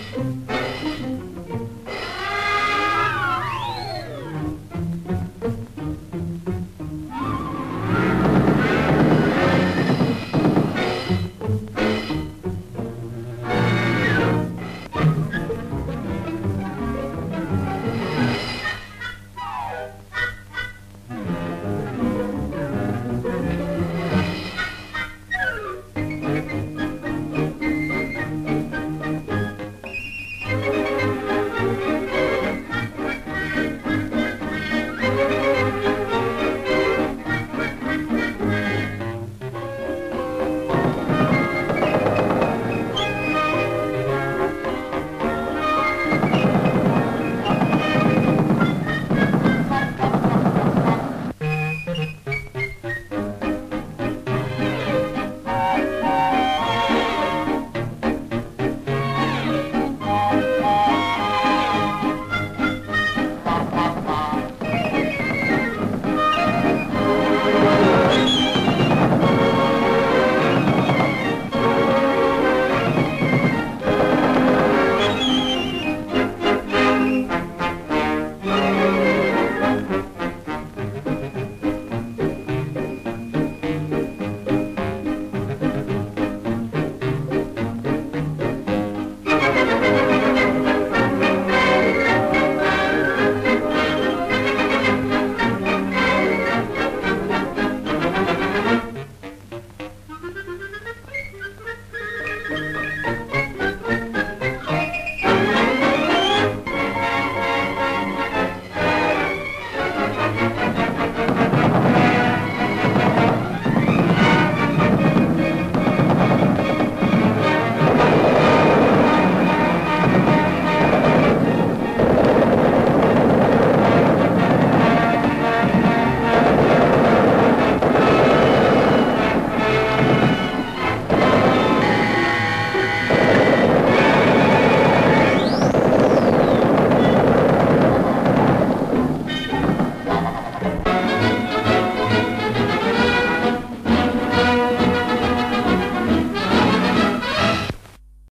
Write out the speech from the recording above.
Mm-hmm.